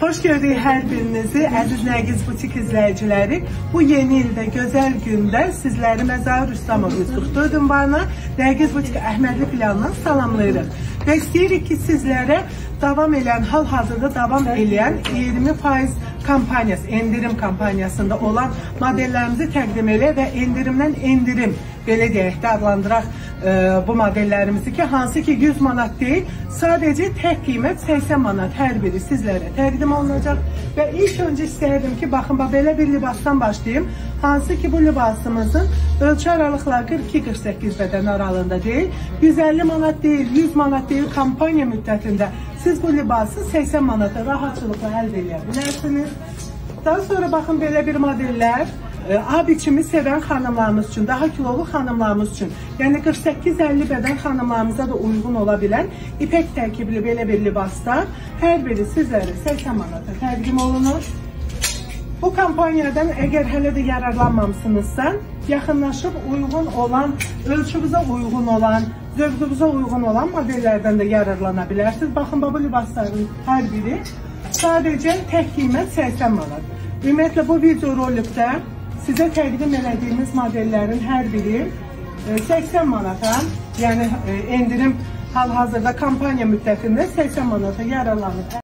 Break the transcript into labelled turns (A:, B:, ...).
A: Xoş gördük hər birinizi, əziz Nəgiz Butik izləyiciləri. Bu yeni ildə, gözəl gündə sizləri Məzar Rüstəmov Yusuflu ünvanı Nəgiz Butik Əhmədli planından salamlayırıq. Və istəyirik ki, sizlərə davam edən, hal-hazırda davam edən 20% kampaniyası, endirim kampaniyasında olan modellərimizi təqdim elə və endirimdən endirim belə deyək də adlandıraq e, bu modellərimizi ki, hansı ki 100 manat deyil, sadəcə tək qiymət 80 manat hər biri sizlərə təqdim olunacaq və ilk öncə istərdim ki, baxın, bax, belə bir libasdan başlayayım. Hansı ki, bu libasımızın ölçü aralıqları 42-48 bədən aralığında deyil, 150 manat deyil, 100 manat deyil, kampaniya müddətində siz bu libası 80 manata rahatçılıqla əldə edə bilərsiniz. Daha sonra baxın belə bir modellər e, A biçimi sevən xanımlarımız üçün, daha kilolu xanımlarımız üçün, yəni 48-50 bədən xanımlarımıza da uyğun ola bilən ipək tərkibli belə bir libaslar hər biri sizlərə 80 manata təqdim olunur. Bu kampaniyadan əgər hələ də yararlanmamısınızsa, yaxınlaşıb uyğun olan, ölçümüzə uyğun olan, zövqünüzə uyğun olan modellərdən də yararlana bilərsiniz. Baxın, bu libasların hər biri sadəcə tək qiymət 80 manat. Ümumiyyətlə bu video rolikdə sizə təqdim elədiyimiz modellərin hər biri e, 80 manata, yəni e, endirim hal-hazırda kampaniya müddətində 80 manata yararlanır.